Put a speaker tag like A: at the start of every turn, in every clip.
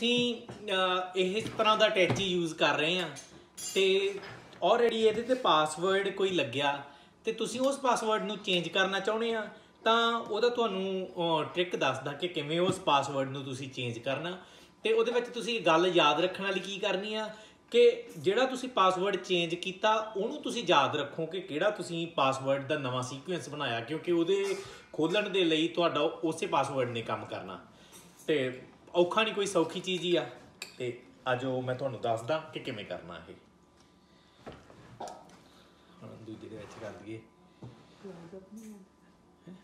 A: ਤੁਸੀਂ ਇਸ ਤਰ੍ਹਾਂ ਦਾ ਟੈਚੀ ਯੂਜ਼ ਕਰ ਰਹੇ ਆ ਤੇ ਆਲਰੇਡੀ ਇਹਦੇ ਤੇ ਪਾਸਵਰਡ ਕੋਈ ਲੱਗਿਆ, ਤੇ ਤੁਸੀਂ ਉਸ ਪਾਸਵਰਡ ਨੂੰ ਚੇਂਜ ਕਰਨਾ ਚਾਹੁੰਦੇ ਆ ਤਾਂ ਉਹਦਾ ਤੁਹਾਨੂੰ ਟ੍ਰਿਕ ਦੱਸਦਾ ਕਿ ਕਿਵੇਂ ਉਸ ਪਾਸਵਰਡ ਨੂੰ ਤੁਸੀਂ ਚੇਂਜ ਕਰਨਾ। ਤੇ ਉਹਦੇ ਵਿੱਚ ਤੁਸੀਂ ਗੱਲ ਯਾਦ ਰੱਖਣ ਵਾਲੀ ਕੀ ਕਰਨੀ ਆ, ਕਿ ਜਿਹੜਾ ਤੁਸੀਂ ਪਾਸਵਰਡ ਚੇਂਜ ਕੀਤਾ, ਉਹਨੂੰ ਤੁਸੀਂ ਯਾਦ ਰੱਖੋ ਕਿ ਕਿਹੜਾ ਤੁਸੀਂ ਪਾਸਵਰਡ ਦਾ ਨਵਾਂ ਸੀਕੁਐਂਸ ਬਣਾਇਆ, ਕਿਉਂਕਿ ਉਹਦੇ ਖੋਲਣ ਦੇ ਲਈ ਤੁਹਾਡਾ ਉਸੇ ਪਾਸਵਰਡ ਨੇ ਕੰਮ ਕਰਨਾ। ਤੇ ਔਖਾ ਨਹੀਂ ਕੋਈ ਸੌਖੀ ਚੀਜ਼ ਹੀ ਆ। ਤੇ ਅੱਜ ਉਹ ਮੈਂ ਤੁਹਾਨੂੰ ਦੱਸਦਾ ਕਿ ਕਿਵੇਂ ਕਰਨਾ ਇਹ। ਹੁਣ ਦੂਜੇ ਦੇ ਵਿੱਚ ਕਰ ਦਈਏ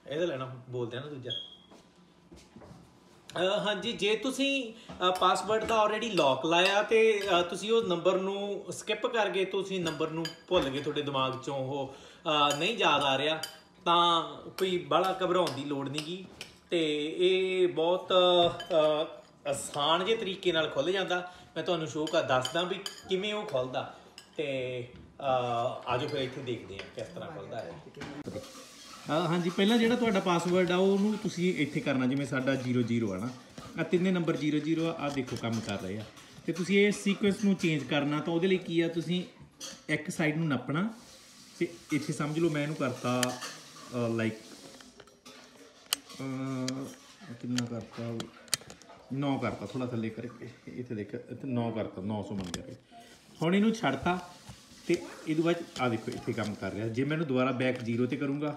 A: ਇਹਦਾ ਲੈਣਾ, ਬੋਲਦੇ ਆ ਨਾ ਦੂਜਾ। ਹਾਂਜੀ, ਜੇ ਤੁਸੀਂ ਪਾਸਵਰਡ ਦਾ ਆਲਰੇਡੀ ਲੌਕ ਲਾਇਆ ਤੇ ਤੁਸੀਂ ਉਹ ਨੰਬਰ ਨੂੰ ਸਕਿਪ ਕਰ ਗਏ ਤੁਸੀਂ ਨੰਬਰ ਨੂੰ ਭੁੱਲ ਗਏ ਤੁਹਾਡੇ ਦਿਮਾਗ ਚੋਂ ਉਹ ਨਹੀਂ ਯਾਦ ਆ ਰਿਹਾ, ਤਾਂ ਕੋਈ ਬੜਾ ਘਬਰਾਉਣ ਦੀ ਲੋੜ ਨਹੀਂਗੀ ਤੇ ਇਹ ਬਹੁਤ ਆਸਾਨ ਜਿਹੇ ਤਰੀਕੇ ਨਾਲ ਖੁੱਲ ਜਾਂਦਾ। ਮੈਂ ਤੁਹਾਨੂੰ ਸ਼ੋਅ ਕਰ ਦੱਸਦਾ ਵੀ ਕਿਵੇਂ ਉਹ ਖੁੱਲਦਾ ਤੇ ਅਹ, ਆਜੋ ਫਿਰ ਇੱਥੇ ਦੇਖਦੇ ਹਾਂ ਕਿਸ ਤਰ੍ਹਾਂ ਖੁੱਲਦਾ ਹੈ। ਹਾਂਜੀ ਪਹਿਲਾਂ ਜਿਹੜਾ ਤੁਹਾਡਾ ਪਾਸਵਰਡ ਆ ਉਹਨੂੰ ਤੁਸੀਂ ਇੱਥੇ ਕਰਨਾ ਜਿਵੇਂ ਸਾਡਾ 00 ਆ ਨਾ। ਆ ਤਿੰਨੇ ਨੰਬਰ 00 ਆ ਆ ਦੇਖੋ ਕੰਮ ਕਰ ਰਹੇ ਆ। ਤੇ ਤੁਸੀਂ ਇਹ ਸੀਕੁਐਂਸ ਨੂੰ ਚੇਂਜ ਕਰਨਾ ਤਾਂ ਉਹਦੇ ਲਈ ਕੀ ਆ ਤੁਸੀਂ ਇੱਕ ਸਾਈਡ ਨੂੰ ਨੱਪਣਾ। ਤੇ ਇੱਥੇ ਸਮਝ ਲਓ ਮੈਂ ਇਹਨੂੰ ਕਰਤਾ ਲਾਈਕ ਕਿੰਨਾ ਕਰਤਾ 9 ਕਰਤਾ ਥੋੜਾ ਥੱਲੇ ਕਰਕੇ ਇੱਥੇ ਦੇਖ, ਇੱਥੇ 9 ਕਰਤਾ 900 ਬਣ ਗਿਆ ਹੁਣ ਇਹਨੂੰ ਛੱਡਤਾ ਤੇ ਇਹਦੇ ਬਾਅਦ ਆ ਦੇਖੋ, ਇੱਥੇ ਕੰਮ ਕਰ ਰਿਹਾ। ਜੇ ਮੈਨੂੰ ਦੁਬਾਰਾ ਬੈਕ 0 ਤੇ ਕਰੂੰਗਾ,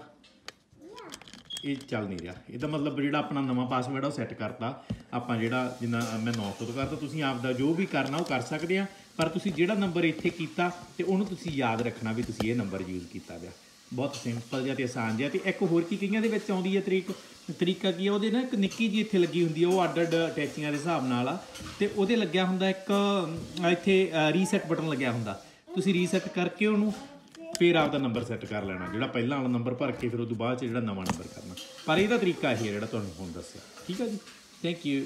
A: ਇਹ ਚੱਲ ਨਹੀਂ ਰਿਹਾ। ਇਹਦਾ ਮਤਲਬ ਜਿਹੜਾ ਆਪਣਾ ਨਵਾਂ ਪਾਸਵਰਡ ਆ, ਉਹ ਸੈੱਟ ਕਰਤਾ। ਆਪਾਂ ਜਿਹੜਾ, ਜਿੰਨਾ ਮੈਂ 900 ਤੋਂ ਕਰਤਾ, ਤੁਸੀਂ ਆਪ ਦਾ ਜੋ ਵੀ ਕਰਨਾ, ਉਹ ਕਰ ਸਕਦੇ ਆ। ਪਰ ਤੁਸੀਂ ਜਿਹੜਾ ਨੰਬਰ ਇੱਥੇ ਕੀਤਾ, ਤੇ ਉਹਨੂੰ ਤੁਸੀਂ ਯਾਦ ਰੱਖਣਾ ਵੀ ਤੁਸੀਂ ਇਹ ਨੰਬਰ ਯੂਜ਼ ਕੀਤਾ ਗਿਆ ਬਹੁਤ ਸਿੰਪਲ ਜਿਹਾ ਤੇ ਆਸਾਨ ਜਿਹਾ। ਤੇ ਇੱਕ ਹੋਰ ਕੀ ਕਈਆਂ ਦੇ ਵਿੱਚ ਆਉਂਦੀ ਹੈ ਤਰੀਕ, ਤਰੀਕਾ ਕੀ ਹੈ? ਉਹਦੇ ਨਾ ਇੱਕ ਨਿੱਕੀ ਜੀ ਇੱਥੇ ਲੱਗੀ ਹੁੰਦੀ ਹੈ, ਉਹ ਅੱਡ ਅੱਡ ਅਟੈਚੀਆਂ ਦੇ ਹਿਸਾਬ ਨਾਲ ਆ। ਤੇ ਉਹਦੇ ਲੱਗਿਆ ਹੁੰਦਾ ਇੱਕ ਇੱਥੇ ਰੀਸੈਟ ਬਟਨ ਲੱਗਿਆ ਹੁੰਦਾ। ਤੁਸੀਂ ਰੀਸੈਟ ਕਰਕੇ ਉਹਨੂੰ ਫਿਰ ਆਪਦਾ ਨੰਬਰ ਸੈੱਟ ਕਰ ਲੈਣਾ, ਜਿਹੜਾ ਪਹਿਲਾਂ ਵਾਲਾ ਨੰਬਰ ਭਰ ਕੇ ਫਿਰ ਉਸ ਤੋਂ ਬਾਅਦ ਚ ਜਿਹੜਾ ਨਵਾਂ ਨੰਬਰ ਕਰਨਾ। ਪਰ ਇਹਦਾ ਤਰੀਕਾ ਇਹ ਹੈ ਜਿਹੜਾ ਤੁਹਾਨੂੰ ਹੁਣ ਦੱਸਿਆ। ਠੀਕ ਹੈ ਜੀ? Thank you